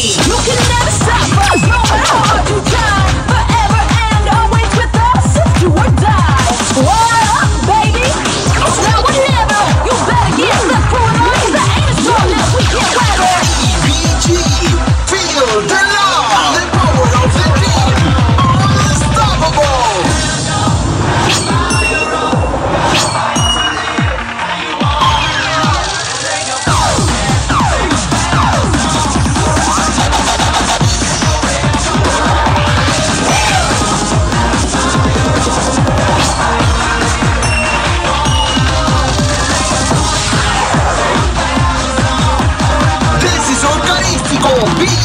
You can never stop us, no matter how hard you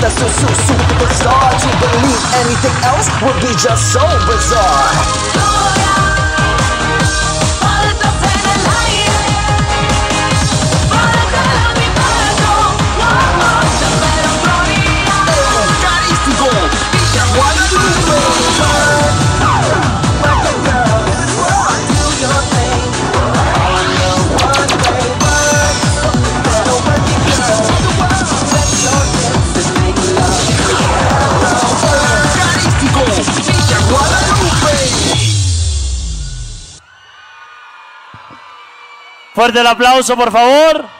that's so, so, so bizarre To believe anything else would be just so bizarre. Fuerte el aplauso, por favor.